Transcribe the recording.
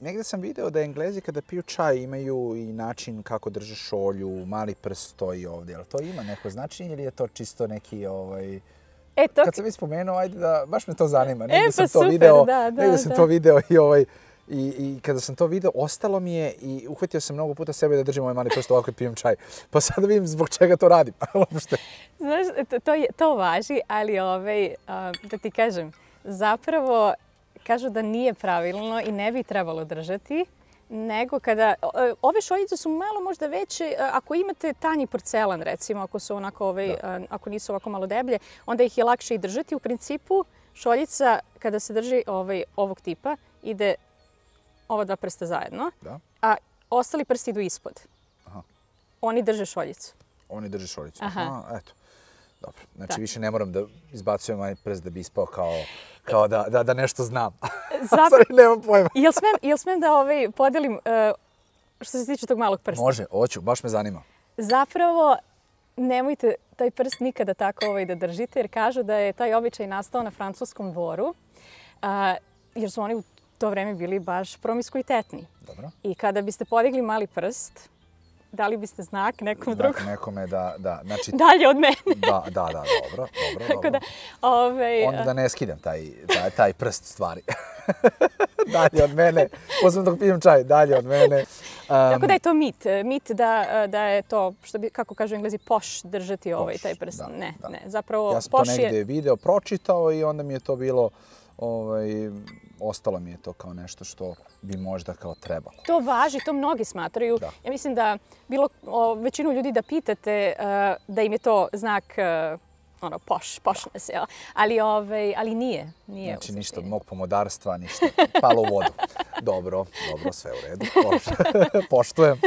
negde sam video da Englezi kada piju čaj imaju i način kako drže šolju, mali prst stoji ovdje. Jel to ima neko značenje ili je to čisto neki... Ovaj... E, to... Kad sam već spomenuo, ajde da, baš me to zanima. Negde e, pa sam to super, video, da, da. Negde sam da. to video i ovaj... I, I kada sam to video, ostalo mi je i uhvatio sam mnogo puta sebe da držim ovaj mali prst ovako i pijem čaj. Pa sada vidim zbog čega to radim. Znaš, to, to, je, to važi, ali ovaj, a, da ti kažem, zapravo kažu da nije pravilno i ne bi trebalo držati, nego kada... Ove šoljice su malo možda veće, ako imate tanji porcelan, recimo, ako su onako, ovaj, ako nisu ovako malo deblje, onda ih je lakše i držati. U principu, šoljica, kada se drži ovaj, ovog tipa, ide ova dva prsta zajedno, Da. a ostali prsti idu ispod. Aha. Oni drže šoljicu. Oni drže šoljicu. Aha. Aha, eto. Dobro. Znači, Da. više ne moram da izbacujem ovaj prst da bi ispao kao, kao da, da, da nešto znam. Zapra- Sorry, nemam pojma. Jel smem, jel smem da ovaj, podelim uh, što se tiče tog malog prsta? Može, hoću, baš me zanima. Zapravo, nemojte taj prst nikada tako ovaj da držite, jer kažu da je taj običaj nastao na francuskom dvoru, a, jer su oni u to vreme bili baš promiskuitetni. Dobro. I kada biste podigli mali prst, dali biste znak nekom drugom Znak nekome da, da, znači, dalje od mene. da, da, da, dobro, dobro, Tako dobro. da, ovaj, Onda da ne skidam taj, taj, taj prst stvari. dalje od mene, posebno dok pijem čaj, dalje od mene. Um, Tako da je to mit. Mit da, da je to, što bi, kako kažu englezi, poš držati ovaj Poš, taj prst. da, ne, da. ne. Zapravo, ja sam to poš negde je... video, pročitao i onda mi je to bilo, ovaj, ostalo mi je to kao nešto što bi možda kao trebalo. To važi, to mnogi smatraju. Da. Ja mislim da bilo o, većinu ljudi da pitate uh, da im je to znak uh, ono, poš, pošne se, jel? ali, ovaj, ali nije. nije Znači ništa od mog pomodarstva, ništa. Palo u vodu. Dobro, dobro, sve u redu. Poš- Poštujem.